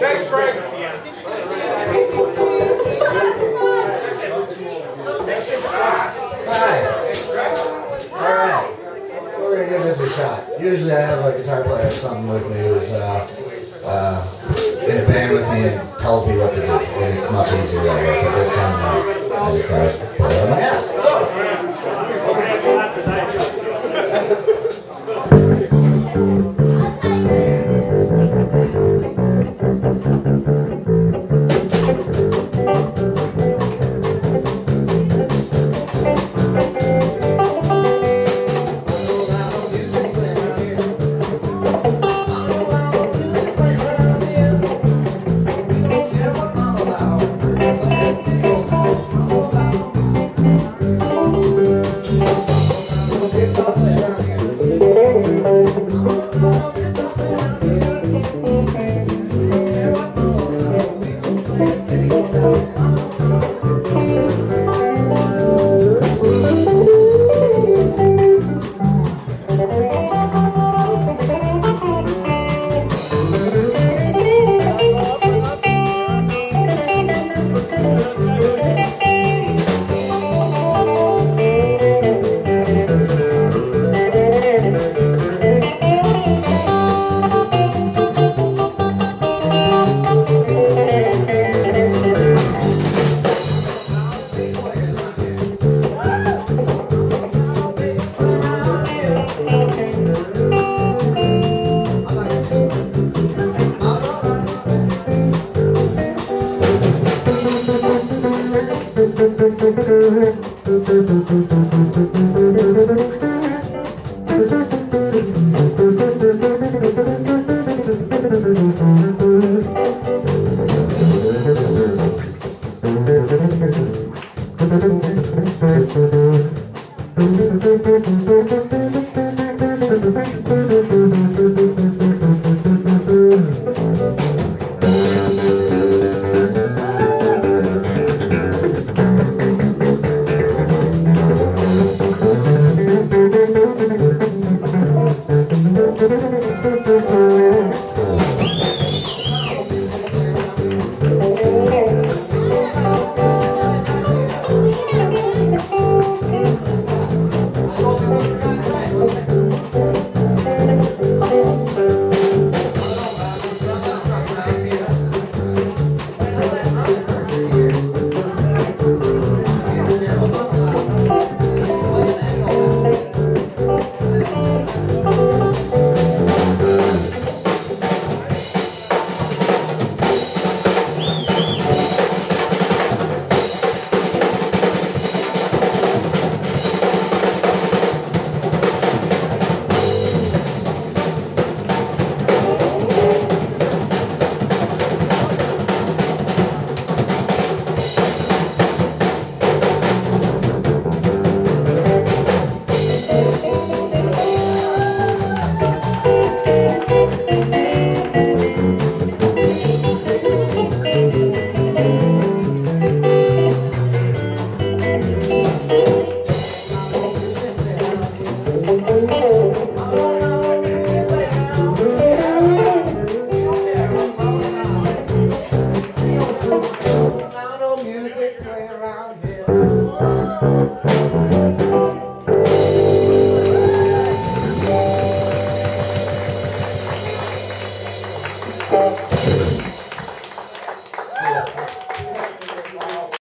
Thanks, Greg. Hi. All right. We're gonna give this a shot. Usually I have a guitar player or something with me who's uh, uh, in a band with me and tells me what to do, and it's much easier that way. But this time uh, I just gotta play on my Thank music play around here.